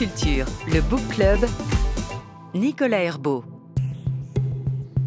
Le Book Club, Nicolas Herbeau.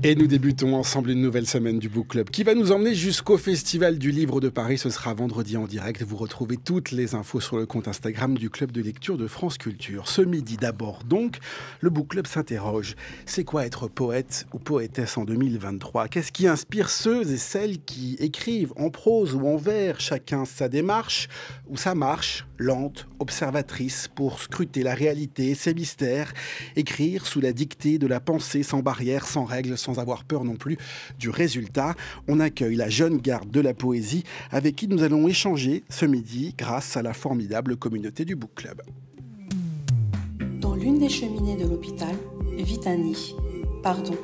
Et nous débutons ensemble une nouvelle semaine du Book Club qui va nous emmener jusqu'au Festival du Livre de Paris. Ce sera vendredi en direct. Vous retrouvez toutes les infos sur le compte Instagram du Club de lecture de France Culture. Ce midi d'abord donc, le Book Club s'interroge. C'est quoi être poète ou poétesse en 2023 Qu'est-ce qui inspire ceux et celles qui écrivent en prose ou en vers? Chacun sa démarche ou sa marche, lente, observatrice, pour scruter la réalité, ses mystères. Écrire sous la dictée de la pensée, sans barrière, sans règles, sans avoir peur non plus du résultat. On accueille la jeune garde de la poésie avec qui nous allons échanger ce midi grâce à la formidable communauté du Book Club. Dans l'une des cheminées de l'hôpital vit un nid. Pardon,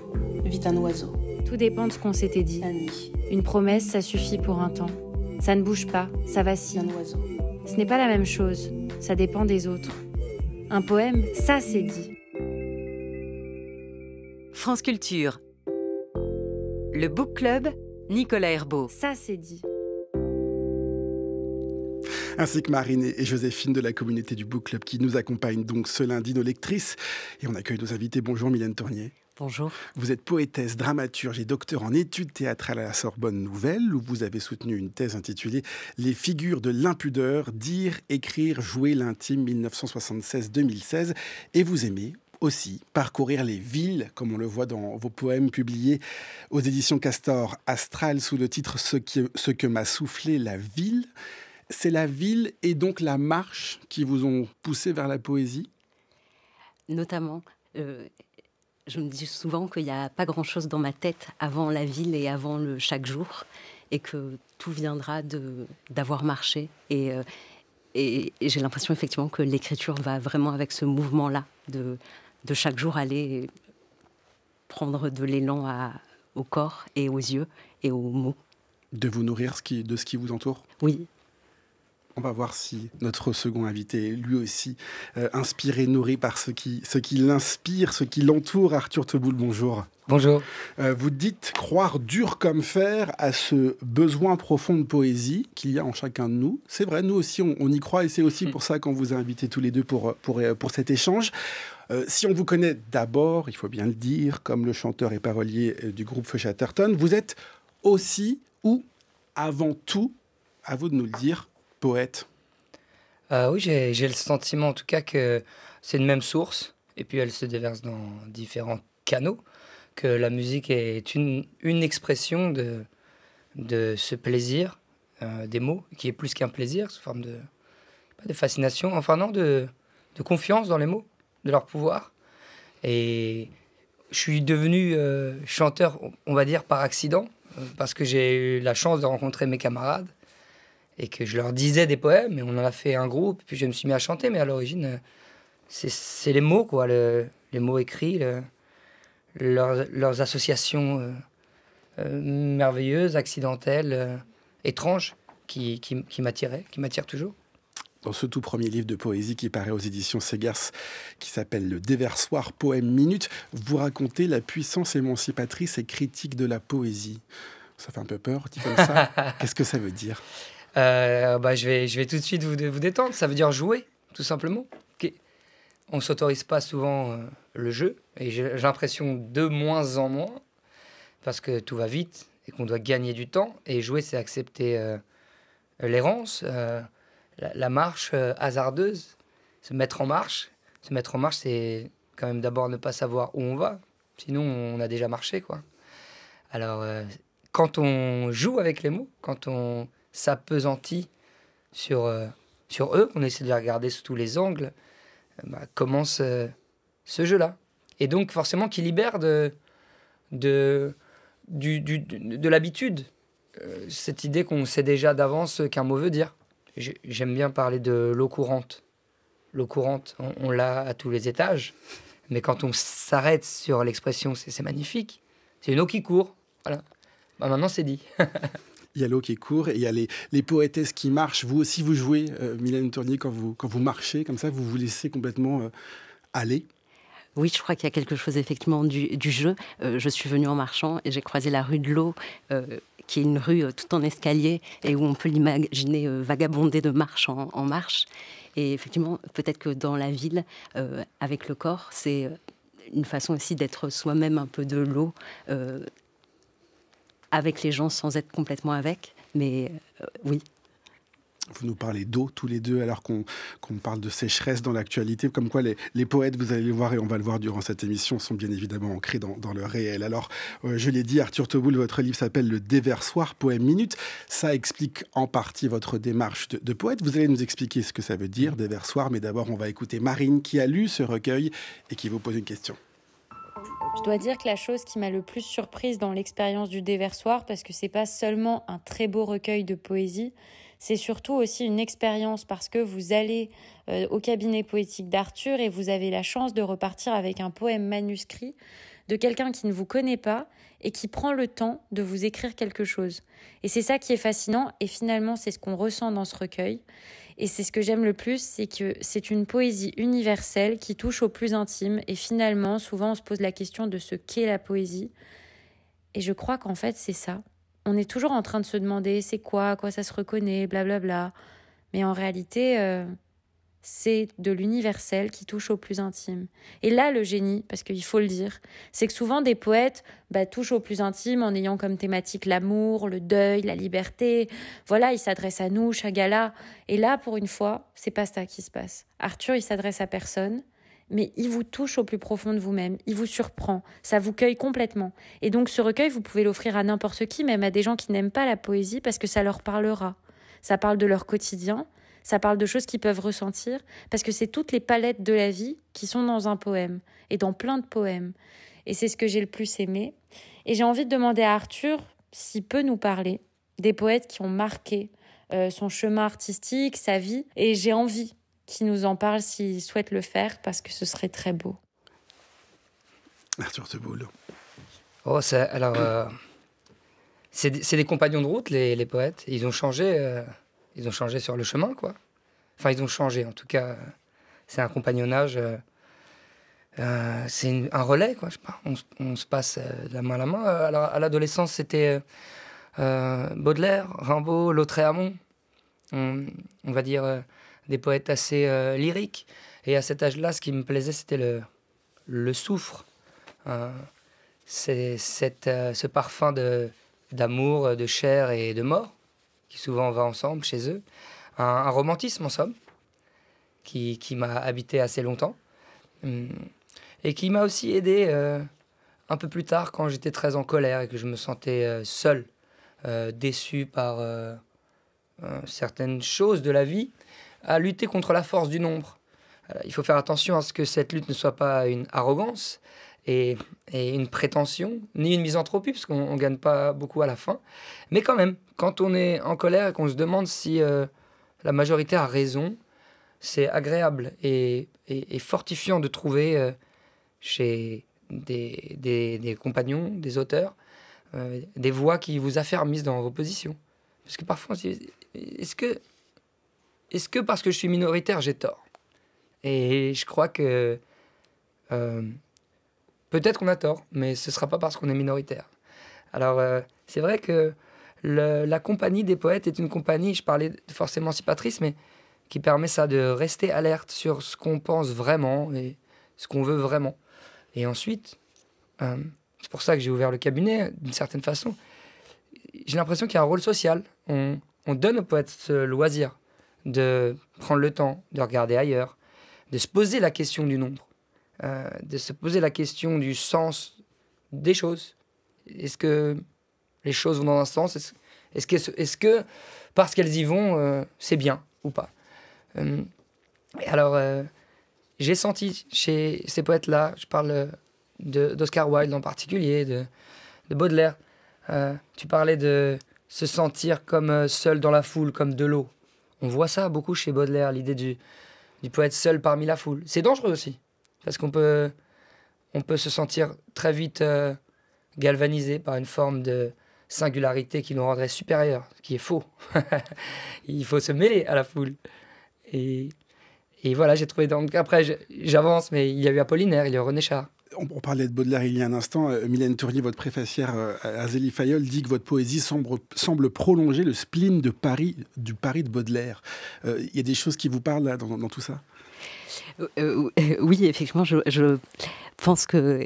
vit un oiseau. Tout dépend de ce qu'on s'était dit. Un nid. Une promesse, ça suffit pour un temps. Ça ne bouge pas, ça vacille. Un oiseau. Ce n'est pas la même chose, ça dépend des autres. Un poème, ça c'est dit. France Culture, le Book Club, Nicolas Herbeau. Ça c'est dit. ainsi que Marine et Joséphine de la communauté du Book Club qui nous accompagnent donc ce lundi, nos lectrices. Et on accueille nos invités. Bonjour Mylène Tournier. Bonjour. Vous êtes poétesse, dramaturge et docteur en études théâtrales à la Sorbonne Nouvelle, où vous avez soutenu une thèse intitulée Les figures de l'impudeur, dire, écrire, jouer l'intime 1976-2016. Et vous aimez aussi parcourir les villes, comme on le voit dans vos poèmes publiés aux éditions Castor Astral sous le titre Ce, que m'a soufflé la ville. C'est la ville et donc la marche qui vous ont poussé vers la poésie? Notamment, euh, je me dis souvent qu'il n'y a pas grand-chose dans ma tête avant la ville et avant le chaque jour, et que tout viendra d'avoir marché. Et, euh, et, et j'ai l'impression effectivement que l'écriture va vraiment avec ce mouvement-là, de, de chaque jour aller prendre de l'élan au corps et aux yeux et aux mots. De vous nourrir ce qui- de ce qui vous entoure? Oui, On va voir si notre second invité est lui aussi euh, inspiré, nourri par ce qui, ce qui l'inspire, ce qui l'entoure. Arthur Teboul, bonjour. Bonjour. Euh, vous dites croire dur comme fer à ce besoin profond de poésie qu'il y a en chacun de nous. C'est vrai, nous aussi, on, on y croit et c'est aussi pour ça qu'on vous a invités tous les deux pour, pour, pour cet échange. Euh, si on vous connaît d'abord, il faut bien le dire, comme le chanteur et parolier euh, du groupe Feu Chatterton, vous êtes aussi ou avant tout, à vous de nous le dire, poète. Euh, oui, j'ai le sentiment en tout cas que c'est une même source et puis elle se déverse dans différents canaux, que la musique est une, expression de, ce plaisir des mots, qui est plus qu'un plaisir, sous forme de, fascination, enfin non, de confiance dans les mots, de leur pouvoir. Et je suis devenu euh, chanteur, on va dire, par accident, euh, parce que j'ai eu la chance de rencontrer mes camarades et que je leur disais des poèmes, et on en a fait un groupe, puis je me suis mis à chanter, mais à l'origine, euh, c'est- les mots, quoi, le- les mots écrits, le- leurs, leurs associations merveilleuses, accidentelles, étranges, qui, qui, qui m'attiraient, qui m'attirent toujours. Dans ce tout premier livre de poésie qui paraît aux éditions Segers, qui s'appelle Le Déversoir Poème Minute, vous racontez la puissance émancipatrice et critique de la poésie. Ça fait un peu peur, dit comme ça. Qu'est-ce que ça veut dire? Euh, bah, je, vais, je vais tout de suite vous, vous détendre. Ça veut dire jouer, tout simplement. On ne s'autorise pas souvent euh, le jeu, et j'ai l'impression de moins en moins, parce que tout va vite et qu'on doit gagner du temps. Et jouer, c'est accepter euh, l'errance, la, marche euh, hasardeuse, se mettre en marche. Se mettre en marche, c'est quand même d'abord ne pas savoir où on va, sinon on a déjà marché, quoi. Alors, euh, quand on joue avec les mots, quand on s'apesantit sur, euh, sur eux, on essaie de les regarder sous tous les angles, bah, commence ce jeu-là. Et donc, forcément, qui libère de, de, de, de l'habitude, cette idée qu'on sait déjà d'avance qu'un mot veut dire. J'ai- J'aime bien parler de l'eau courante. L'eau courante, on, l'a à tous les étages, mais quand on s'arrête sur l'expression, c'est c'est magnifique. C'est une eau qui court. Voilà. Bah, maintenant, c'est dit. Il y a l'eau qui court et il y a les, les poétesses qui marchent. Vous aussi, vous jouez, euh, Mylène Tournier, quand vous, quand vous marchez, comme ça, vous vous laissez complètement euh, aller. Oui, je crois qu'il y a quelque chose effectivement du, jeu. je suis venue en marchant et j'ai croisé la rue de l'eau, qui est une rue tout en escalier et où on peut l'imaginer vagabonder de marche en, marche. Et effectivement, peut-être que dans la ville, avec le corps, c'est une façon aussi d'être soi-même un peu de l'eau avec les gens sans être complètement avec. Mais oui, vous nous parlez d'eau tous les deux alors qu'on parle de sécheresse dans l'actualité, comme quoi les, poètes, vous allez le voir et on va le voir durant cette émission, sont bien évidemment ancrés dans, le réel. Alors, euh, je l'ai dit, Arthur Toboul, votre livre s'appelle Le Déversoir, poème minute. Ça explique en partie votre démarche de, poète. Vous allez nous expliquer ce que ça veut dire, déversoir, mais d'abord, on va écouter Marine qui a lu ce recueil et qui vous pose une question. Je dois dire que la chose qui m'a le plus surprise dans l'expérience du déversoir, parce que c'est pas seulement un très beau recueil de poésie, c'est surtout aussi une expérience parce que vous allez euh, au cabinet poétique d'Arthur et vous avez la chance de repartir avec un poème manuscrit de quelqu'un qui ne vous connaît pas et qui prend le temps de vous écrire quelque chose. Et c'est ça qui est fascinant et finalement c'est ce qu'on ressent dans ce recueil. Et c'est ce que j'aime le plus, c'est que c'est une poésie universelle qui touche au plus intime et finalement souvent on se pose la question de ce qu'est la poésie. Et je crois qu'en fait c'est ça on est toujours en train de se demander c'est quoi, à quoi ça se reconnaît, blablabla. Bla bla. Mais en réalité, euh, c'est de l'universel qui touche au plus intime. Et là, le génie, parce qu'il faut le dire, c'est que souvent des poètes bah, touchent au plus intime en ayant comme thématique l'amour, le deuil, la liberté. Voilà, ils s'adressent à nous, Chagala. Et là, pour une fois, c'est pas ça qui se passe. Arthur, il s'adresse à personne mais il vous touche au plus profond de vous-même, il vous surprend, ça vous cueille complètement. Et donc ce recueil, vous pouvez l'offrir à n'importe qui, même à des gens qui n'aiment pas la poésie, parce que ça leur parlera. Ça parle de leur quotidien, ça parle de choses qu'ils peuvent ressentir, parce que c'est toutes les palettes de la vie qui sont dans un poème, et dans plein de poèmes. Et c'est ce que j'ai le plus aimé. Et j'ai envie de demander à Arthur s'il peut nous parler des poètes qui ont marqué euh, son chemin artistique, sa vie, et j'ai envie qui nous en parle s'il souhaite le faire, parce que ce serait très beau. Arthur Teboul. Oh, alors, euh, c'est des compagnons de route, les, les poètes. Ils ont changé, euh, ils ont changé sur le chemin, quoi. Enfin, ils ont changé, en tout cas. C'est un compagnonnage. Euh, c'est un relais, quoi. Je sais pas. On, se passe de la main à la main. Alors, à l'adolescence, c'était Baudelaire, Rimbaud, Lautréamont. On, on va dire des poètes assez euh, lyriques. Et à cet âge-là, ce qui me plaisait, c'était le, le soufre. Euh, c'est euh, ce parfum d'amour, de, chair et de mort, qui souvent va ensemble chez eux. Un, romantisme, en somme, qui, qui m'a habité assez longtemps. Hum, et qui m'a aussi aidé un peu plus tard, quand j'étais très en colère et que je me sentais seul, déçu par certaines choses de la vie à lutter contre la force du nombre. Euh, il faut faire attention à ce que cette lutte ne soit pas une arrogance et, une prétention, ni une misanthropie, parce qu'on ne gagne pas beaucoup à la fin. Mais quand même, quand on est en colère et qu'on se demande si euh, la majorité a raison, c'est agréable et, fortifiant de trouver euh, chez des, compagnons, des auteurs, des voix qui vous affermissent dans vos positions. Parce que parfois, est-ce que est-ce que parce que je suis minoritaire, j'ai tort? Et je crois que euh, peut-être qu'on a tort, mais ce ne sera pas parce qu'on est minoritaire. Alors, euh, c'est vrai que la compagnie des poètes est une compagnie, je parlais de force émancipatrice, mais qui permet ça de rester alerte sur ce qu'on pense vraiment et ce qu'on veut vraiment. Et ensuite, euh, c'est pour ça que j'ai ouvert le cabinet, d'une certaine façon. J'ai l'impression qu'il y a un rôle social. On, on donne aux poètes ce loisir de prendre le temps de regarder ailleurs, de se poser la question du nombre, euh, de se poser la question du sens des choses. Est-ce que les choses vont dans un sens? Est-ce que, parce qu'elles y vont, euh, c'est bien ou pas? Euh, Alors, j'ai senti chez ces poètes-là, je parle d'Oscar Wilde en particulier, de Baudelaire, tu parlais de se sentir comme seul dans la foule, comme de l'eau. On voit ça beaucoup chez Baudelaire, l'idée du, du poète seul parmi la foule. C'est dangereux aussi, parce qu'on peut, on peut se sentir très vite euh, galvanisé par une forme de singularité qui nous rendrait supérieurs, ce qui est faux. Il faut se mêler à la foule. Et, Et voilà, j'ai trouvé. Donc après, j'avance, mais il y a eu Apollinaire, il y a eu René Char. On, parlait de Baudelaire il y a un instant. Euh, Mylène Tournier, votre préfacière euh, à Fayol, dit que votre poésie semble, prolonger le spleen de Paris, du Paris de Baudelaire. Euh, il y a des choses qui vous parlent là, dans, tout ça? Oui, effectivement, je, pense que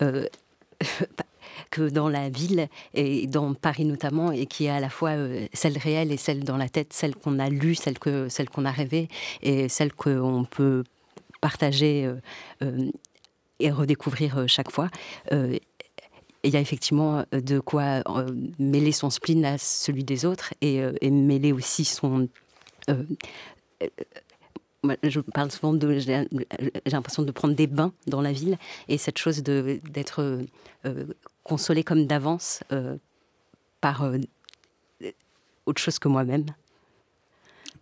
que dans la ville, et dans Paris notamment, et qui est à la fois euh, celle réelle et celle dans la tête, celle qu'on a lue, celle qu'on celle qu'on a rêvée, et celle qu'on peut partager euh, euh, et redécouvrir chaque fois. il y a effectivement de quoi mêler son spleen à celui des autres et, mêler aussi son je parle souvent de. J'ai l'impression de prendre des bains dans la ville et cette chose d'être euh, consolé comme d'avance euh, par euh, autre chose que moi-même.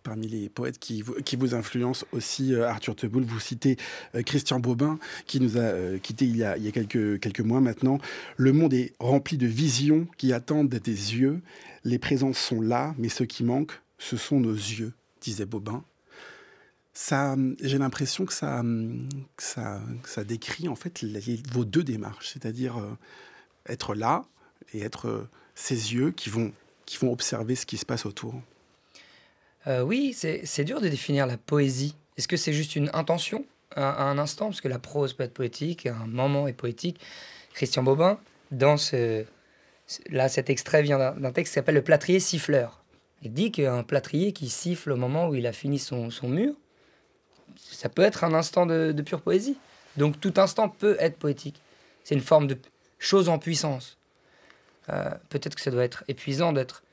Parmi les poètes qui vous, influencent aussi, Arthur Teboul, vous citez Christian Bobin, qui nous a quittés il y a, quelques, mois maintenant. Le monde est rempli de visions qui attendent des yeux. Les présences sont là, mais ce qui manque, ce sont nos yeux, disait Bobin ça, j'ai l'impression que ça, décrit en fait vos deux démarches, c'est-à-dire euh, être là et être euh, ces yeux qui vont observer ce qui se passe autour. Euh, oui, c'est dur de définir la poésie. Est-ce que c'est juste une intention à, un instant? Parce que la prose peut être poétique, un moment est poétique. Christian Bobin, dans ce, là, cet extrait vient d'un texte qui s'appelle Le plâtrier siffleur. Il dit qu'un plâtrier qui siffle au moment où il a fini son, son mur, ça peut être un instant de, pure poésie. Donc tout instant peut être poétique. C'est une forme de chose en puissance. Euh, peut-être que ça doit être épuisant d'être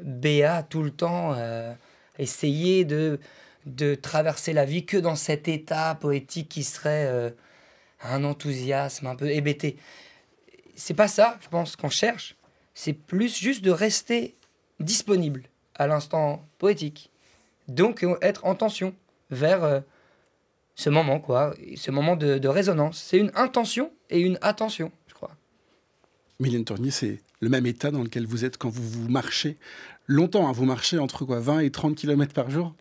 béat tout le temps, euh, essayer de, de traverser la vie que dans cet état poétique qui serait euh, un enthousiasme un peu hébété. C'est pas ça, je pense, qu'on cherche. C'est plus juste de rester disponible à l'instant poétique. Donc être en tension vers ce moment, quoi, ce moment de, résonance. C'est une intention et une attention, je crois. Mylène Tournier, c'est le même état dans lequel vous êtes quand vous, vous marchez longtemps. Hein, vous marchez entre quoi, 20 et 30 km par jour?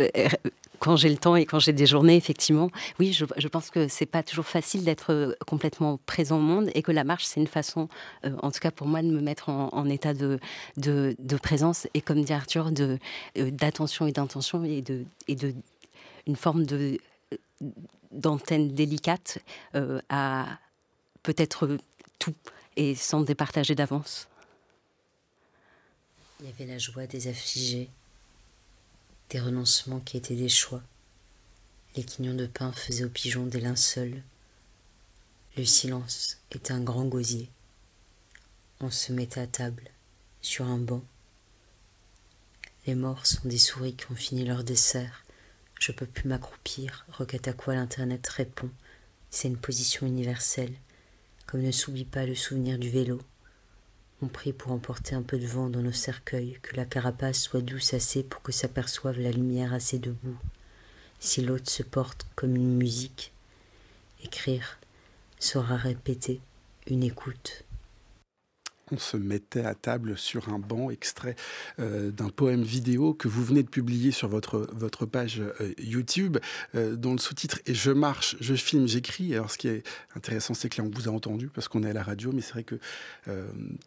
Euh, quand j'ai le temps et quand j'ai des journées, effectivement, oui, je, pense que c'est pas toujours facile d'être euh, complètement présent au monde et que la marche, c'est une façon, euh, en tout cas pour moi, de me mettre en, état de, de, présence et, comme dit Arthur, d'attention et d'intention et de, et de une forme de d'antenne délicate euh, à peut-être tout et sans départager d'avance. Il y avait la joie des affligés, des renoncements qui étaient des choix. Les quignons de pain faisaient aux pigeons des linceuls. Le silence était un grand gosier. On se mettait à table, sur un banc. Les morts sont des souris qui ont fini leur dessert je peux plus m'accroupir, requête à quoi l'Internet répond. C'est une position universelle, comme ne s'oublie pas le souvenir du vélo. On prie pour emporter un peu de vent dans nos cercueils, que la carapace soit douce assez pour que s'aperçoive la lumière assez debout. Si l'autre se porte comme une musique, écrire sera répéter une écoute on se mettait à table sur un banc, extrait euh, d'un poème vidéo que vous venez de publier sur votre, votre page euh, YouTube, euh, dont le sous-titre est Je marche, je filme, j'écris. Alors ce qui est intéressant, c'est que là, on vous a entendu parce qu'on est à la radio, mais c'est vrai que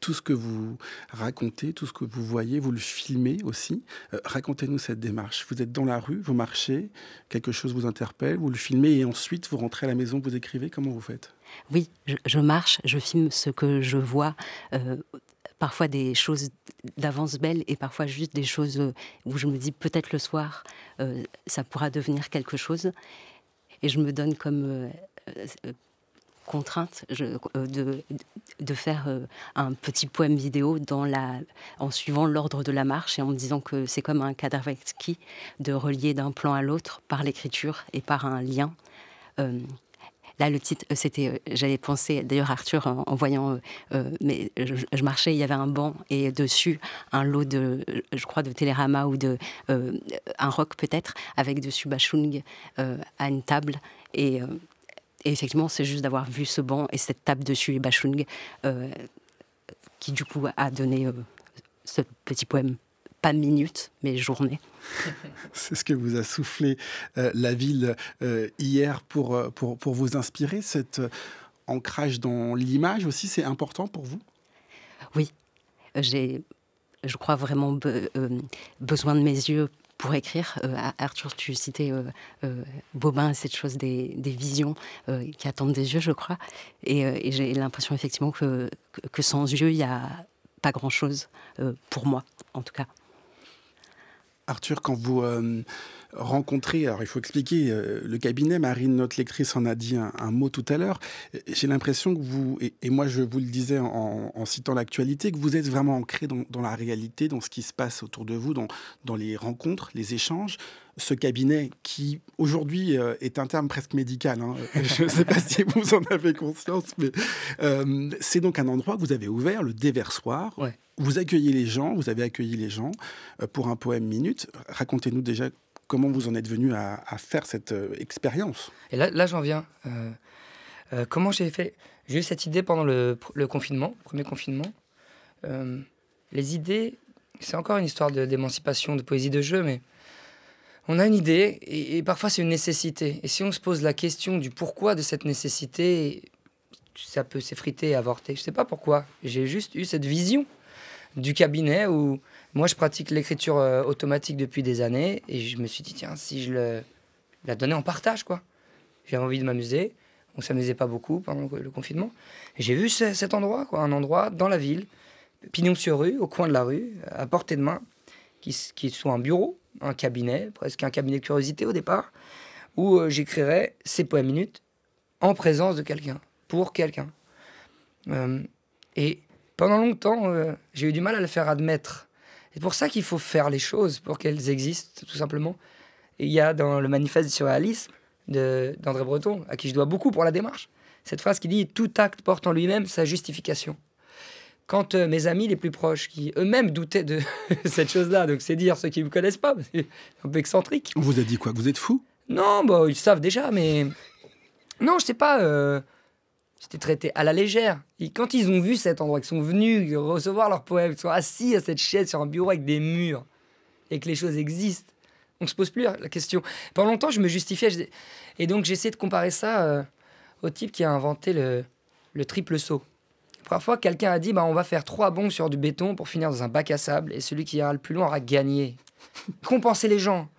tout ce que vous racontez, tout ce que vous voyez, vous le filmez aussi. Racontez-nous cette démarche. Vous êtes dans la rue, vous marchez, quelque chose vous interpelle, vous le filmez et ensuite vous rentrez à la maison, vous écrivez. Comment vous faites? Oui, je, marche, je filme ce que je vois. Euh, parfois des choses d'avance belles et parfois juste des choses euh, où je me dis peut-être le soir, euh, ça pourra devenir quelque chose. Et je me donne comme contrainte de, faire un petit poème vidéo en suivant l'ordre de la marche et en me disant que c'est comme un cadavre exquis de relier d'un plan à l'autre par l'écriture et par un lien. Là, le titre, euh, c'était, euh, j'avais pensé, d'ailleurs, Arthur, en, voyant, euh, mais je, marchais, il y avait un banc et dessus un lot de, je crois, de Télérama ou de un rock peut-être, avec dessus Bachung à une table. Et, effectivement, c'est juste d'avoir vu ce banc et cette table dessus et Bachung qui, du coup, a donné ce petit poème pas minutes, mais journées. C'est ce que vous a soufflé euh, la ville euh, hier pour, euh, pour, pour, vous inspirer. Cet ancrage dans l'image aussi, c'est important pour vous? Oui, j'ai, je crois, vraiment besoin de mes yeux pour écrire. Arthur, tu citais Bobin, cette chose des, des visions qui attendent des yeux, je crois. Et, et j'ai l'impression effectivement que, que, sans yeux, il n'y a pas grand-chose pour moi, en tout cas. Arthur, quand vous euh, rencontrez, alors il faut expliquer, euh, le cabinet, Marine, notre lectrice, en a dit un, mot tout à l'heure. J'ai l'impression que vous, et, moi je vous le disais en, citant l'actualité, que vous êtes vraiment ancré dans, la réalité, dans ce qui se passe autour de vous, dans, dans les rencontres, les échanges ce cabinet qui aujourd'hui euh, est un terme presque médical. Hein. Je ne sais pas si vous en avez conscience, mais c'est donc un endroit que vous avez ouvert, le déversoir, ouais. Vous accueillez les gens, vous avez accueilli les gens euh, pour un poème minute. Racontez-nous déjà comment vous en êtes venu à, faire cette euh, expérience? Et là, là j'en viens. Euh, comment j'ai fait? J'ai eu cette idée pendant le, confinement, le premier confinement. les idées, c'est encore une histoire d'émancipation, de, poésie de jeu, mais on a une idée et, et parfois c'est une nécessité. Et si on se pose la question du pourquoi de cette nécessité, ça peut s'effriter et avorter. Je ne sais pas pourquoi. J'ai juste eu cette vision du cabinet où moi je pratique l'écriture euh, automatique depuis des années et je me suis dit tiens si je la donnais en partage quoi. J'avais envie de m'amuser. On s'amusait pas beaucoup pendant le confinement. J'ai vu cet endroit quoi, un endroit dans la ville, pignon sur rue, au coin de la rue, à portée de main, qui, soit un bureau, un cabinet, presque un cabinet de curiosité au départ, où euh, j'écrirais ces poèmes minutes en présence de quelqu'un, pour quelqu'un. Euh, et pendant longtemps, j'ai eu du mal à le faire admettre. C'est pour ça qu'il faut faire les choses pour qu'elles existent, tout simplement. Et il y a dans le manifeste du surréalisme d'André Breton, à qui je dois beaucoup pour la démarche, cette phrase qui dit Tout acte porte en lui-même sa justification. Quand euh, mes amis les plus proches, qui eux-mêmes doutaient de cette chose-là, donc c'est dire ceux qui ne me connaissent pas, c'est un peu excentrique. On vous a dit quoi? Vous êtes fou Non, bah, ils savent déjà, mais. Non, je sais pas. Euh, c'était traité à la légère. Et quand ils ont vu cet endroit, qu'ils sont venus recevoir leurs poèmes, qu'ils sont assis à cette chaise sur un bureau avec des murs, et que les choses existent, on ne se pose plus la question. Pendant longtemps, je me justifiais. Et donc, j'essaie de comparer ça euh, au type qui a inventé le, le triple saut. Parfois, quelqu'un a dit bah, on va faire trois bonds sur du béton pour finir dans un bac à sable, et celui qui ira le plus loin aura gagné. Compenser les gens.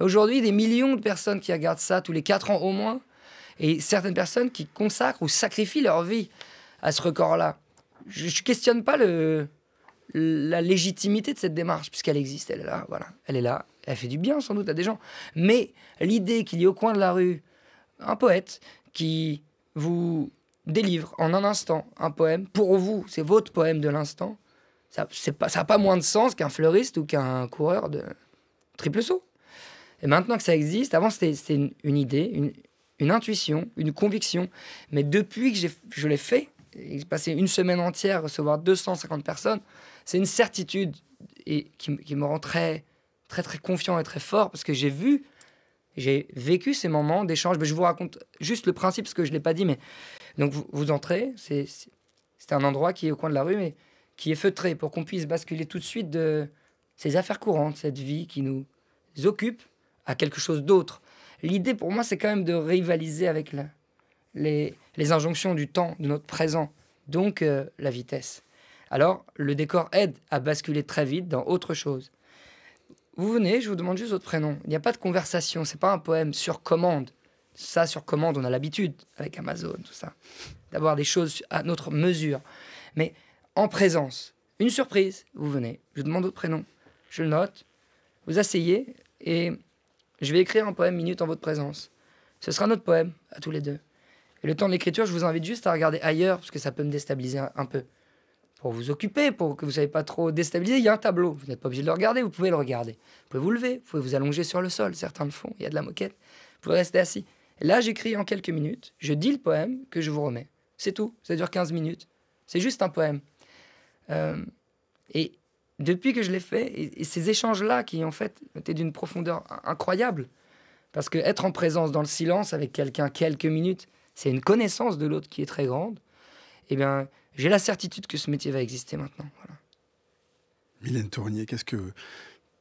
Aujourd'hui, des millions de personnes qui regardent ça tous les quatre ans au moins, et certaines personnes qui consacrent ou sacrifient leur vie à ce record-là. Je ne questionne pas le, la légitimité de cette démarche, puisqu'elle existe, elle est là, voilà. Elle est là, elle fait du bien sans doute à des gens. Mais l'idée qu'il y ait au coin de la rue un poète qui vous délivre en un instant un poème, pour vous, c'est votre poème de l'instant, ça n'a pas moins de sens qu'un fleuriste ou qu'un coureur de triple saut. Et maintenant que ça existe, avant c'était une, une, idée, une intuition, une conviction. Mais depuis que je l'ai fait, j'ai passé une semaine entière à recevoir 250 personnes, c'est une certitude et qui, me rend très, très, très confiant et très fort parce que j'ai vu, j'ai vécu ces moments d'échange. Je vous raconte juste le principe parce que je ne l'ai pas dit, mais donc vous entrez, c'est un endroit qui est au coin de la rue, mais qui est feutré pour qu'on puisse basculer tout de suite de ces affaires courantes, cette vie qui nous occupe, à quelque chose d'autre L'idée pour moi, c'est quand même de rivaliser avec les, injonctions du temps, de notre présent, donc euh, la vitesse. Alors, le décor aide à basculer très vite dans autre chose. Vous venez, je vous demande juste votre prénom. Il n'y a pas de conversation, c'est pas un poème sur commande. Ça, sur commande, on a l'habitude avec Amazon, tout ça, d'avoir des choses à notre mesure. Mais en présence, une surprise, vous venez, je vous demande votre prénom, je le note, vous asseyez et je vais écrire un poème minute en votre présence. Ce sera notre poème, à tous les deux. Et le temps de l'écriture, je vous invite juste à regarder ailleurs, parce que ça peut me déstabiliser un, peu. Pour vous occuper, pour que vous ne soyez pas trop déstabilisé, il y a un tableau. Vous n'êtes pas obligé de le regarder, vous pouvez le regarder. Vous pouvez vous lever, vous pouvez vous allonger sur le sol, certains le font, il y a de la moquette. Vous pouvez rester assis. là, j'écris en quelques minutes, je dis le poème que je vous remets. C'est tout, ça dure 15 minutes. C'est juste un poème. Euh, et depuis que je l'ai fait, et, ces échanges-là qui en fait étaient d'une profondeur incroyable, parce que être en présence dans le silence avec quelqu'un quelques minutes, c'est une connaissance de l'autre qui est très grande. Eh bien, j'ai la certitude que ce métier va exister maintenant. Voilà. Mylène Tournier, qu'est-ce que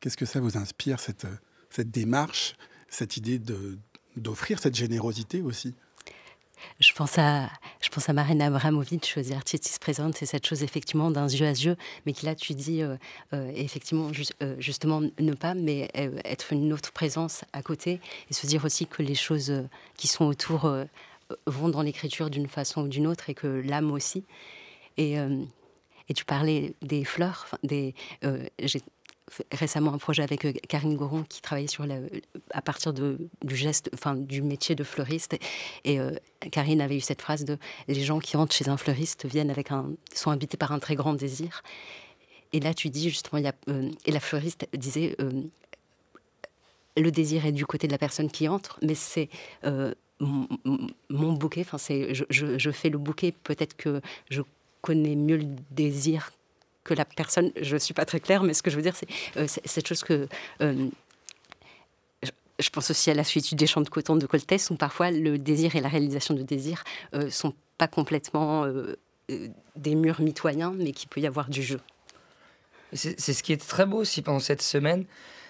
que ça vous inspire, cette, cette démarche, cette idée d'offrir cette générosité aussi? Je pense à, je pense à Marina Abramovic, The Artistis Present, c'est cette chose effectivement d'un yeux à yeux, mais qui là tu dis euh, euh, effectivement euh, justement ne pas, mais être une autre présence à côté et se dire aussi que les choses qui sont autour vont dans l'écriture d'une façon ou d'une autre et que l'âme aussi. Et, et tu parlais des fleurs, des, récemment un projet avec euh, Karine Goron qui travaillait sur à partir du geste, enfin du métier de fleuriste. Et euh, Karine avait eu cette phrase de les gens qui rentrent chez un fleuriste viennent avec un, sont habités par un très grand désir. Et là, tu dis justement, euh, et la fleuriste disait le désir est du côté de la personne qui entre, mais c'est mon, bouquet. Enfin, c'est je fais le bouquet. Peut-être que je connais mieux le désir que la personne, je ne suis pas très claire, mais ce que je veux dire, c'est euh, cette chose que... Euh, je pense aussi à la suite des champs de coton de Coltès, où parfois le désir et la réalisation de désir euh, sont pas complètement des murs mitoyens, mais qu'il peut y avoir du jeu. C'est ce qui est très beau aussi pendant cette semaine,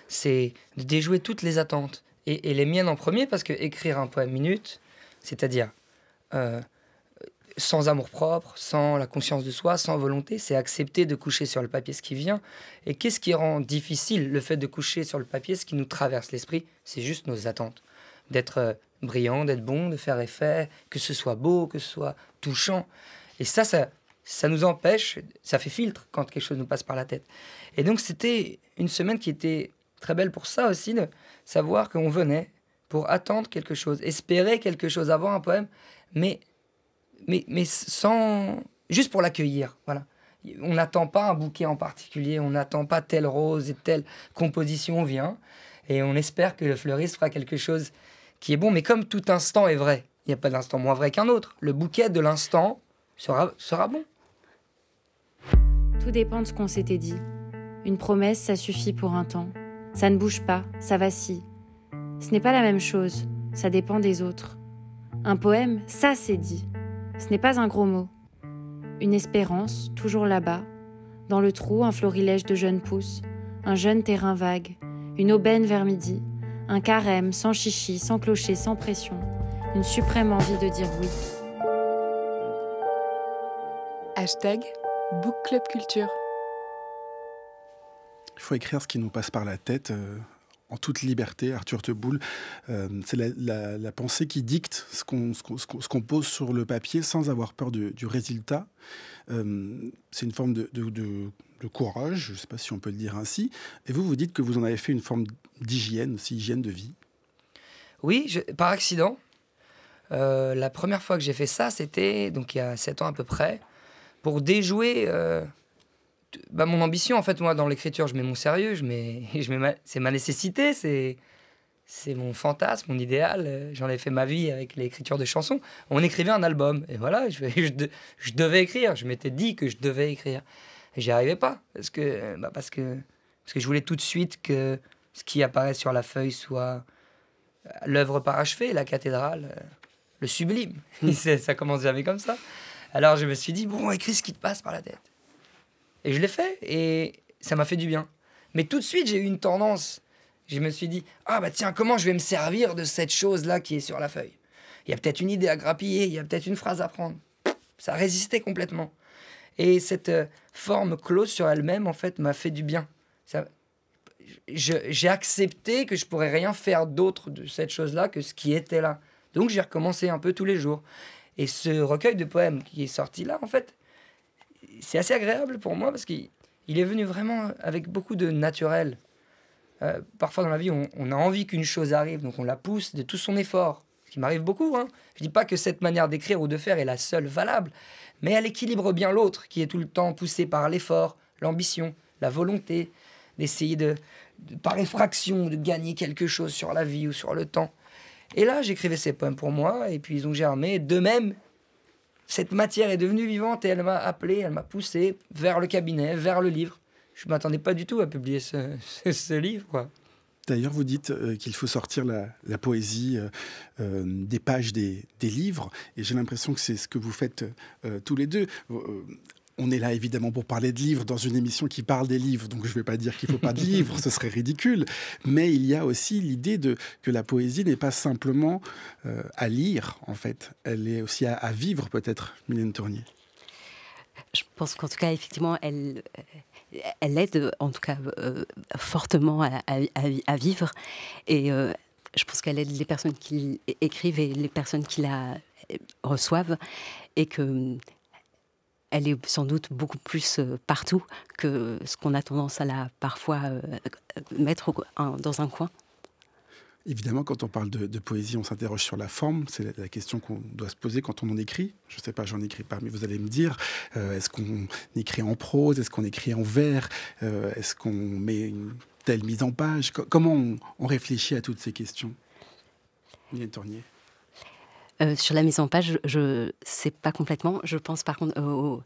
c'est de déjouer toutes les attentes. Et, les miennes en premier, parce que écrire un poème minute, c'est-à-dire sans amour-propre, sans la conscience de soi, sans volonté, c'est accepter de coucher sur le papier ce qui vient. Et qu'est-ce qui rend difficile le fait de coucher sur le papier ce qui nous traverse l'esprit? C'est juste nos attentes. D'être euh, brillant, d'être bon, de faire effet, que ce soit beau, que ce soit touchant. Et ça, ça, ça nous empêche, ça fait filtre quand quelque chose nous passe par la tête. Et donc c'était une semaine qui était très belle pour ça aussi, de savoir qu'on venait pour attendre quelque chose, espérer quelque chose, avoir un poème, mais mais, sans. juste pour l'accueillir. Voilà. On n'attend pas un bouquet en particulier, on n'attend pas telle rose et telle composition vient. Et on espère que le fleuriste fera quelque chose qui est bon. Mais comme tout instant est vrai, il n'y a pas d'instant moins vrai qu'un autre. Le bouquet de l'instant sera, sera bon. Tout dépend de ce qu'on s'était dit. Une promesse, ça suffit pour un temps. Ça ne bouge pas, ça vacille. Ce n'est pas la même chose, ça dépend des autres. Un poème, ça c'est dit. Ce n'est pas un gros mot. Une espérance, toujours là-bas. Dans le trou, un florilège de jeunes pousses, un jeune terrain vague, une aubaine vers midi, un carême sans chichi, sans clocher, sans pression, une suprême envie de dire oui. Hashtag Book Club Culture. Il faut écrire ce qui nous passe par la tête. Euh, en toute liberté, Arthur Teboul. Euh, c'est la, pensée qui dicte ce qu'on pose sur le papier sans avoir peur du résultat. Euh, c'est une forme de, courage, je ne sais pas si on peut le dire ainsi. Et vous, vous dites que vous en avez fait une forme d'hygiène, aussi hygiène de vie. Oui, par accident. Euh, la première fois que j'ai fait ça, c'était donc il y a sept ans à peu près, pour déjouer bah, mon ambition, en fait, moi, dans l'écriture, je mets mon sérieux, je mets, je mets c'est ma nécessité, c'est, c'est mon fantasme, mon idéal. J'en ai fait ma vie avec l'écriture de chansons. On écrivait un album, et voilà, je, je, devais écrire. Je m'étais dit que je devais écrire. Et j'y arrivais pas, parce que, bah parce, que, parce que je voulais tout de suite que ce qui apparaît sur la feuille soit l'œuvre parachevée, la cathédrale, le sublime. ça commence jamais comme ça. Alors je me suis dit, bon, écris ce qui te passe par la tête. Et je l'ai fait et ça m'a fait du bien. Mais tout de suite, j'ai eu une tendance. Je me suis dit, ah bah tiens, comment je vais me servir de cette chose-là qui est sur la feuille? Il y a peut-être une idée à grappiller, il y a peut-être une phrase à prendre. Ça résistait complètement. Et cette euh, forme close sur elle-même, en fait, m'a fait du bien. Ça, j'ai accepté que je pourrais rien faire d'autre de cette chose-là que ce qui était là. Donc j'ai recommencé un peu tous les jours. Et ce recueil de poèmes qui est sorti là, en fait, c'est assez agréable pour moi parce qu'il est venu vraiment avec beaucoup de naturel. Euh, parfois dans la vie, on, a envie qu'une chose arrive, donc on la pousse de tout son effort. Ce qui m'arrive beaucoup. Hein. Je dis pas que cette manière d'écrire ou de faire est la seule valable, mais elle équilibre bien l'autre, qui est tout le temps poussé par l'effort, l'ambition, la volonté d'essayer de, par effraction, de gagner quelque chose sur la vie ou sur le temps. Et là, j'écrivais ces poèmes pour moi, et puis ils ont germé. De même, cette matière est devenue vivante et elle m'a appelé, elle m'a poussé vers le cabinet, vers le livre. Je ne m'attendais pas du tout à publier ce, livre. D'ailleurs, vous dites euh, qu'il faut sortir la, poésie euh, euh, des pages des, livres, et j'ai l'impression que c'est ce que vous faites tous les deux. On est là évidemment pour parler de livres dans une émission qui parle des livres, donc je ne vais pas dire qu'il ne faut pas de livres, ce serait ridicule. Mais il y a aussi l'idée que la poésie n'est pas simplement euh, à lire, en fait, elle est aussi à, vivre peut-être, Mylène Tournier. Je pense qu'en tout cas, effectivement, elle, euh, aide en tout cas euh, fortement à, vivre. Et je pense qu'elle aide les personnes qui écrivent et les personnes qui la reçoivent. Et que elle est sans doute beaucoup plus euh, partout que ce qu'on a tendance à la parfois euh, mettre dans un coin. Évidemment, quand on parle de, poésie, on s'interroge sur la forme. C'est la, question qu'on doit se poser quand on en écrit. Je ne sais pas, j'en écris pas, mais vous allez me dire, euh, est-ce qu'on écrit en prose? Est-ce qu'on écrit en vers? Est-ce qu'on met une telle mise en page? Comment on, réfléchit à toutes ces questions Tournier euh, sur la mise en page, je ne sais pas complètement. Je pense par contre au,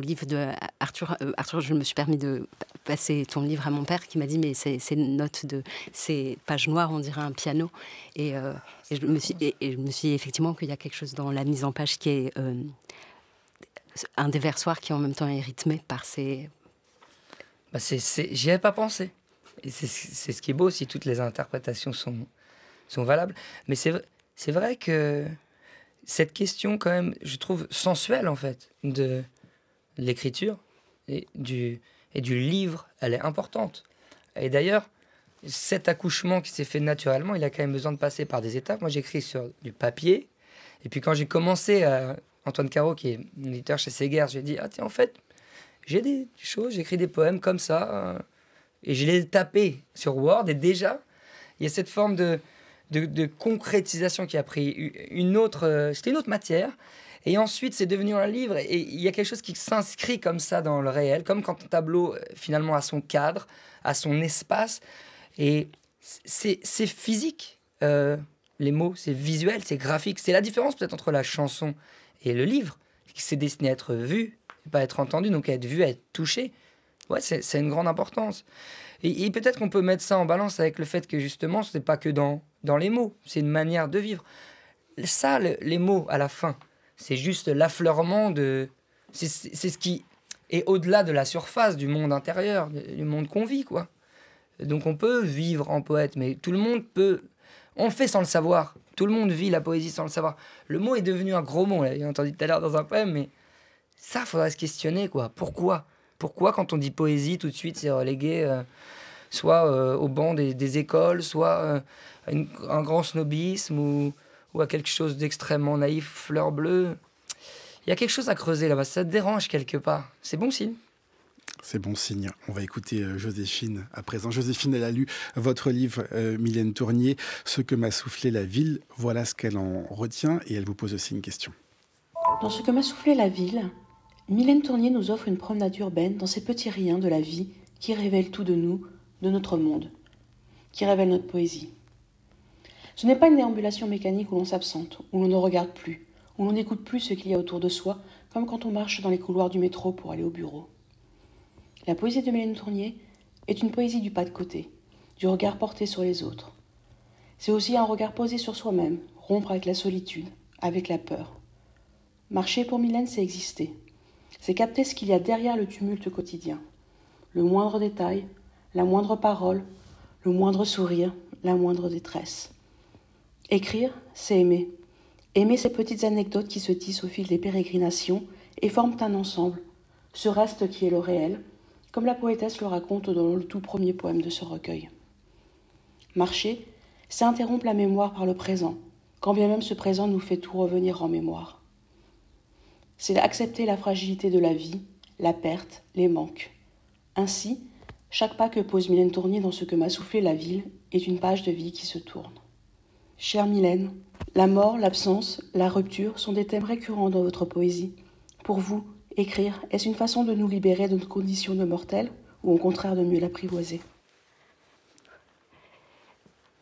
livre de Arthur. Euh, Arthur, je me suis permis de passer ton livre à mon père qui m'a dit mais c'est notes de ces pages noires, on dirait un piano. Et, euh, je, me suis, et, je me suis dit effectivement qu'il y a quelque chose dans la mise en page qui est un déversoir qui en même temps est rythmé par ces. Bah J'y avais pas pensé. C'est ce qui est beau si toutes les interprétations sont, sont valables. Mais c'est vrai que cette question quand même, je trouve sensuelle en fait, de l'écriture et du, et du livre, elle est importante. Et d'ailleurs, cet accouchement qui s'est fait naturellement, il a quand même besoin de passer par des étapes. Moi, j'écris sur du papier. Et puis quand j'ai commencé, à, Antoine Caro, qui est éditeur chez Seguer, j'ai dit, ah tiens, en fait, j'ai des choses, j'écris des poèmes comme ça. Euh, et je les ai tapés sur Word. Et déjà, il y a cette forme de, de, concrétisation qui a pris une autre, euh, c'était une autre matière. Et ensuite, c'est devenu un livre. Et il y a quelque chose qui s'inscrit comme ça dans le réel, comme quand un tableau, euh, finalement, a son cadre, a son espace. Et c'est physique. Euh, les mots, c'est visuel, c'est graphique. C'est la différence peut-être entre la chanson et le livre. C'est destiné à être vu, pas être entendu, donc à être vu, à être touché. Ouais, c'est une grande importance. Et, peut-être qu'on peut mettre ça en balance avec le fait que justement, ce n'est pas que dans, dans les mots, c'est une manière de vivre. Ça, les mots à la fin, c'est juste l'affleurement de. C'est ce qui est au-delà de la surface du monde intérieur, du monde qu'on vit, quoi. Donc on peut vivre en poète, mais tout le monde peut. On le fait sans le savoir. Tout le monde vit la poésie sans le savoir. Le mot est devenu un gros mot, on l'a entendu tout à l'heure dans un poème, mais ça, faudrait se questionner, quoi. Pourquoi? Pourquoi, quand on dit poésie, tout de suite, c'est relégué euh, soit euh, au banc des, écoles, soit euh, un grand snobisme ou, ou à quelque chose d'extrêmement naïf, fleur bleue. Il y a quelque chose à creuser là-bas, ça dérange quelque part. C'est bon signe? C'est bon signe. On va écouter euh, Joséphine à présent. Joséphine, elle a lu votre livre, Mylène Tournier, Ce que m'a soufflé la ville. Voilà ce qu'elle en retient et elle vous pose aussi une question. Dans Ce que m'a soufflé la ville, Mylène Tournier nous offre une promenade urbaine dans ces petits riens de la vie qui révèlent tout de nous, de notre monde, qui révèlent notre poésie. Ce n'est pas une déambulation mécanique où l'on s'absente, où l'on ne regarde plus, où l'on n'écoute plus ce qu'il y a autour de soi, comme quand on marche dans les couloirs du métro pour aller au bureau. La poésie de Mélène Tournier est une poésie du pas de côté, du regard porté sur les autres. C'est aussi un regard posé sur soi-même, rompre avec la solitude, avec la peur. Marcher pour Mylène, c'est exister. C'est capter ce qu'il y a derrière le tumulte quotidien. Le moindre détail, la moindre parole, le moindre sourire, la moindre détresse. Écrire, c'est aimer. Aimer ces petites anecdotes qui se tissent au fil des pérégrinations et forment un ensemble, ce reste qui est le réel, comme la poétesse le raconte dans le tout premier poème de ce recueil. Marcher, c'est interrompre la mémoire par le présent, quand bien même ce présent nous fait tout revenir en mémoire. C'est accepter la fragilité de la vie, la perte, les manques. Ainsi, chaque pas que pose Mylène Tournier dans ce que m'a soufflé la ville est une page de vie qui se tourne. Chère Mylène, la mort, l'absence, la rupture sont des thèmes récurrents dans votre poésie. Pour vous, écrire, est-ce une façon de nous libérer de notre condition de mortels ou au contraire de mieux l'apprivoiser?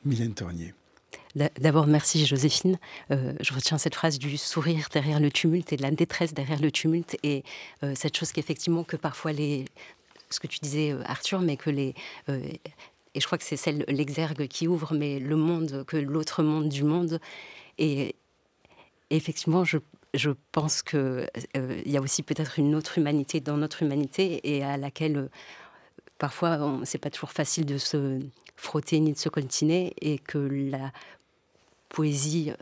Mylène Tournier. D'abord, merci Joséphine. Euh, je retiens cette phrase du sourire derrière le tumulte et de la détresse derrière le tumulte et euh, cette chose qu'effectivement que parfois les, ce que tu disais euh, Arthur, mais que les et je crois que c'est celle, l'exergue qui ouvre, mais le monde, que l'autre monde du monde. Et, effectivement, je, je pense qu'il y a aussi peut-être une autre humanité dans notre humanité et à laquelle parfois c'est pas toujours facile de se frotter ni de se coltiner et que la poésie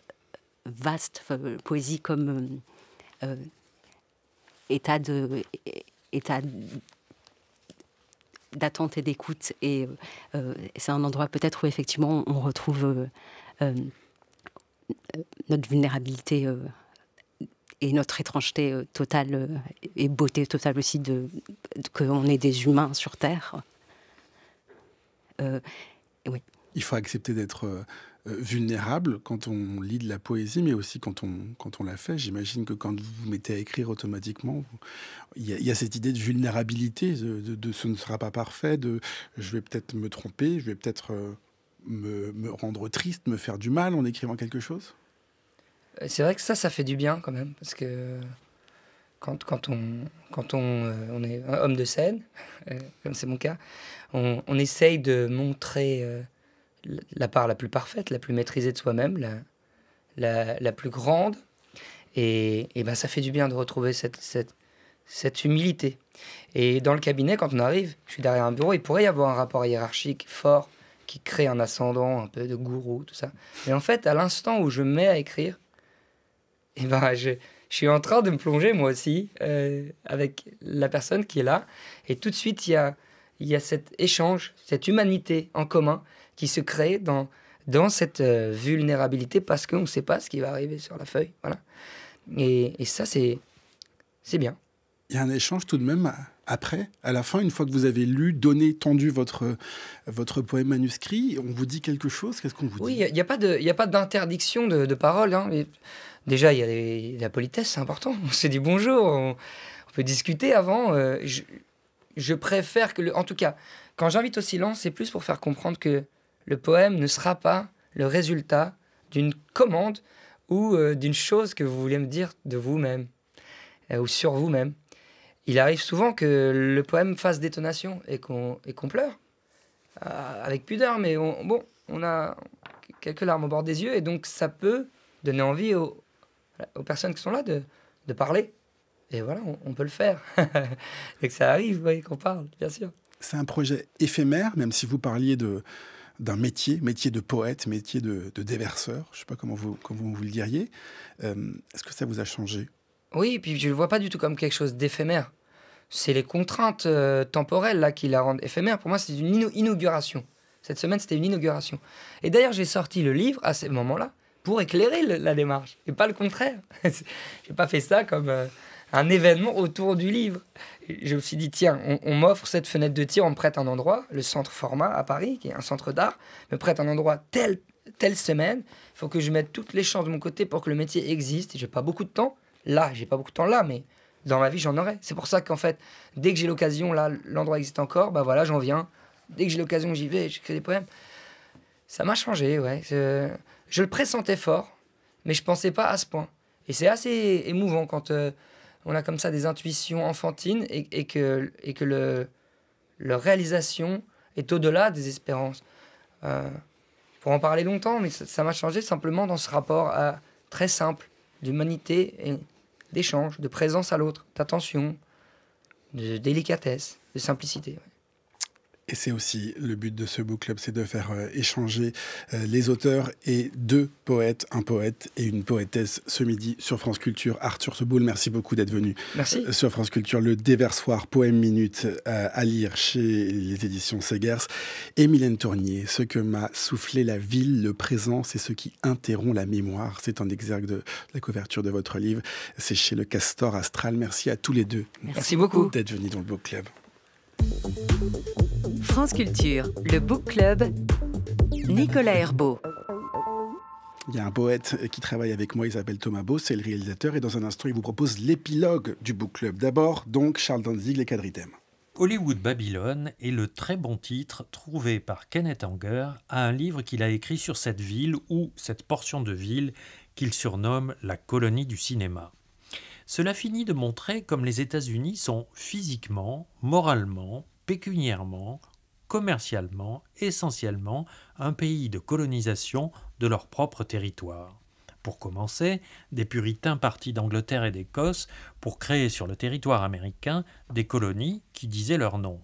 vaste, poésie comme état de état d'attente et d'écoute. Et euh, c'est un endroit peut-être où effectivement on retrouve euh, euh, notre vulnérabilité et notre étrangeté totale et beauté totale aussi de, qu'on est des humains sur Terre. oui. Il faut accepter d'être vulnérable quand on lit de la poésie, mais aussi quand on, quand on la fait. J'imagine que quand vous vous mettez à écrire automatiquement, il y, a, cette idée de vulnérabilité, de, ce ne sera pas parfait, de je vais peut-être me tromper, je vais peut-être euh, me, rendre triste, me faire du mal en écrivant quelque chose? Euh, c'est vrai que ça, ça fait du bien quand même, parce que quand, quand, on, quand on, on est homme de scène, comme c'est mon cas, on, essaye de montrer la part la plus parfaite, la plus maîtrisée de soi-même, la, la, plus grande. Et, et ben, ça fait du bien de retrouver cette, cette, cette, humilité. Et dans le cabinet, quand on arrive, je suis derrière un bureau, il pourrait y avoir un rapport hiérarchique fort qui crée un ascendant, un peu de gourou, tout ça. Mais en fait, à l'instant où je me mets à écrire, et ben, je, je suis en train de me plonger moi aussi euh, avec la personne qui est là. Et tout de suite, il y a, il y a cet échange, cette humanité en commun qui se crée dans, dans cette euh, vulnérabilité parce qu'on ne sait pas ce qui va arriver sur la feuille. Voilà. Et, et ça, c'est, c'est bien. Il y a un échange tout de même après, à la fin, une fois que vous avez lu, donné, tendu votre, votre poème manuscrit, on vous dit quelque chose? Qu'est-ce qu'on vous dit? Oui, il n'y a, a pas d'interdiction de, de, parole. Hein, déjà, il y a la politesse, c'est important. On s'est dit bonjour, on, peut discuter avant. Euh, je, je, préfère que, le, en tout cas, quand j'invite au silence, c'est plus pour faire comprendre que le poème ne sera pas le résultat d'une commande ou euh, d'une chose que vous voulez me dire de vous-même euh, ou sur vous-même. Il arrive souvent que le poème fasse détonation et qu'on pleure euh, avec pudeur, mais bon, on a quelques larmes au bord des yeux et donc ça peut donner envie aux, personnes qui sont là de, de parler. Et voilà, on, peut le faire. et que ça arrive, oui, qu'on parle, bien sûr. C'est un projet éphémère, même si vous parliez de, d'un métier, métier de poète, métier de, déverseur. Je ne sais pas comment vous, comment vous le diriez. Euh, est-ce que ça vous a changé? Oui, et puis je ne le vois pas du tout comme quelque chose d'éphémère. C'est les contraintes euh, temporelles là qui la rendent éphémère. Pour moi, c'est une inauguration. Cette semaine, c'était une inauguration. Et d'ailleurs, j'ai sorti le livre à ce moment-là pour éclairer la démarche, et pas le contraire. j'ai pas fait ça comme euh, un événement autour du livre. Je me suis dit, tiens, on, m'offre cette fenêtre de tir, on me prête un endroit, le centre format à Paris, qui est un centre d'art, me prête un endroit tel, telle semaine. Il faut que je mette toutes les chances de mon côté pour que le métier existe. J'ai pas beaucoup de temps. Là, j'ai pas beaucoup de temps là, mais dans ma vie, j'en aurai. C'est pour ça qu'en fait, dès que j'ai l'occasion, là, l'endroit existe encore, bah voilà, j'en viens. Dès que j'ai l'occasion, j'y vais, j'écris des poèmes. Ça m'a changé, ouais. Je, je, le pressentais fort, mais je pensais pas à ce point. Et c'est assez émouvant quand euh, on a comme ça des intuitions enfantines et, que, et que le, leur réalisation est au-delà des espérances. Euh, pour en parler longtemps, mais ça m'a changé simplement dans ce rapport à, très simple d'humanité et d'échange, de présence à l'autre, d'attention, de délicatesse, de simplicité. Et c'est aussi le but de ce book club, c'est de faire euh, échanger euh, les auteurs et deux poètes, un poète et une poétesse ce midi sur France Culture. Arthur Seboul, merci beaucoup d'être venu merci. Euh, sur France Culture. Le déversoir poème minute à lire chez les éditions Segers. Et Mylène Tournier, ce que m'a soufflé la ville, le présent, c'est ce qui interrompt la mémoire. C'est un exergue de la couverture de votre livre. C'est chez le Castor Astral. Merci à tous les deux. Merci beaucoup d'être venus dans le book club. France Culture, le Book Club, Nicolas Herbeau. Il y a un poète qui travaille avec moi, il s'appelle Thomas Beau, c'est le réalisateur, et dans un instant, il vous propose l'épilogue du Book Club. D'abord, donc, Charles Danzig, les quadritèmes. Hollywood Babylone est le très bon titre trouvé par Kenneth Anger à un livre qu'il a écrit sur cette ville ou cette portion de ville qu'il surnomme la colonie du cinéma. Cela finit de montrer comme les États-Unis sont physiquement, moralement, pécuniairement, essentiellement, un pays de colonisation de leur propre territoire. Pour commencer, des puritains partis d'Angleterre et d'Écosse pour créer sur le territoire américain des colonies qui disaient leur nom.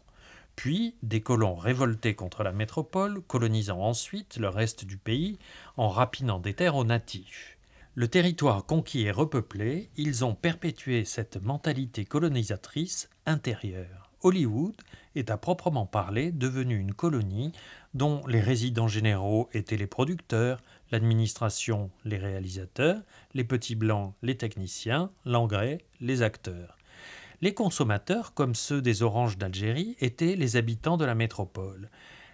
Puis des colons révoltés contre la métropole, colonisant ensuite le reste du pays en rapinant des terres aux natifs. Le territoire conquis et repeuplé, ils ont perpétué cette mentalité colonisatrice intérieure. Hollywood est à proprement parler devenu une colonie dont les résidents généraux étaient les producteurs, l'administration les réalisateurs, les petits blancs les techniciens, l'engrais les acteurs. Les consommateurs, comme ceux des oranges d'Algérie, étaient les habitants de la métropole.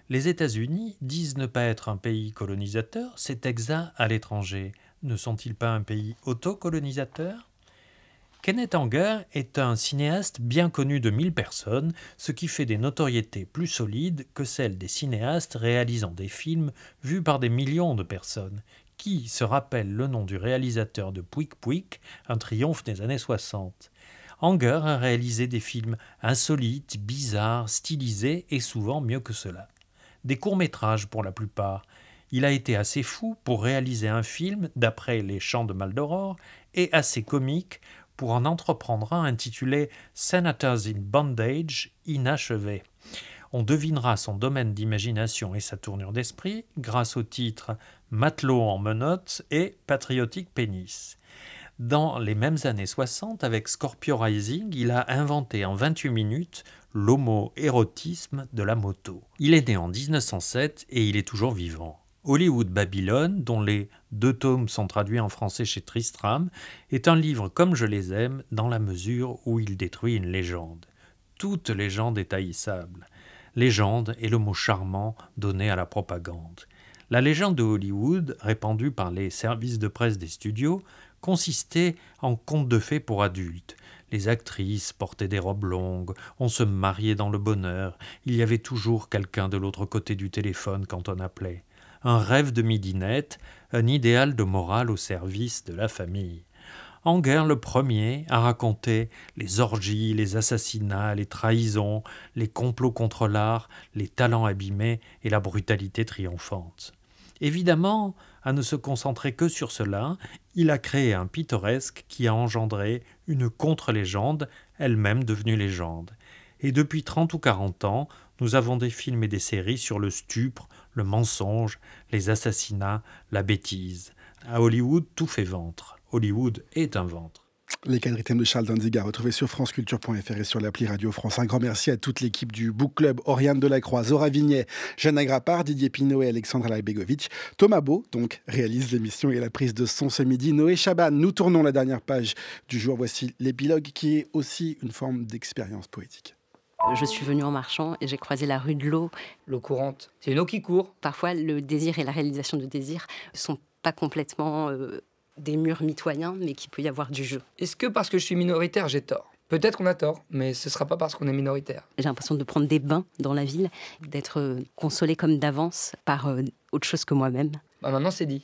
Les États-Unis disent ne pas être un pays colonisateur, c'est exact à l'étranger. Ne sont-ils pas un pays autocolonisateur? Kenneth Anger est un cinéaste bien connu de mille personnes, ce qui fait des notoriétés plus solides que celles des cinéastes réalisant des films vus par des millions de personnes. Qui se rappelle le nom du réalisateur de Pouic Pouic, un triomphe des années 60 Anger a réalisé des films insolites, bizarres, stylisés et souvent mieux que cela. Des courts-métrages pour la plupart. Il a été assez fou pour réaliser un film d'après Les Chants de Maldoror et assez comique pour en entreprendre un intitulé Senators in Bondage, inachevé. On devinera son domaine d'imagination et sa tournure d'esprit grâce au titre Matelot en menottes et Patriotique pénis. Dans les mêmes années 60, avec Scorpio Rising, il a inventé en 28 minutes l'homo-érotisme de la moto. Il est né en 1907 et il est toujours vivant. Hollywood Babylone, dont les deux tomes sont traduits en français chez Tristram, est un livre comme je les aime dans la mesure où il détruit une légende. Toute légende est haïssable. Légende est le mot charmant donné à la propagande. La légende de Hollywood, répandue par les services de presse des studios, consistait en contes de fées pour adultes. Les actrices portaient des robes longues, on se mariait dans le bonheur, il y avait toujours quelqu'un de l'autre côté du téléphone quand on appelait un rêve de midinette, un idéal de morale au service de la famille. Anger le premier a raconté les orgies, les assassinats, les trahisons, les complots contre l'art, les talents abîmés et la brutalité triomphante. Évidemment, à ne se concentrer que sur cela, il a créé un pittoresque qui a engendré une contre-légende, elle-même devenue légende. Et depuis trente ou quarante ans, nous avons des films et des séries sur le stupre, le mensonge, les assassinats, la bêtise. À Hollywood, tout fait ventre. Hollywood est un ventre. Les quatre items de Charles Dandiga retrouvés sur franceculture.fr et sur l'appli Radio France. Un grand merci à toute l'équipe du Book Club, Oriane Delacroix, Zora Vignet, Jeanne Agrapard, Didier Pinot et Alexandre Laibegovic. Thomas Beau, donc, réalise l'émission et la prise de son ce midi. Noé Chaban, nous tournons la dernière page du jour. Voici l'épilogue qui est aussi une forme d'expérience poétique. Je suis venue en marchant et j'ai croisé la rue de l'eau. L'eau courante. C'est une eau qui court. Parfois, le désir et la réalisation de désir sont pas complètement euh, des murs mitoyens, mais qu'il peut y avoir du jeu. Est-ce que parce que je suis minoritaire, j'ai tort? Peut-être qu'on a tort, mais ce sera pas parce qu'on est minoritaire. J'ai l'impression de prendre des bains dans la ville, d'être consolé comme d'avance par euh, autre chose que moi-même. Bah maintenant c'est dit.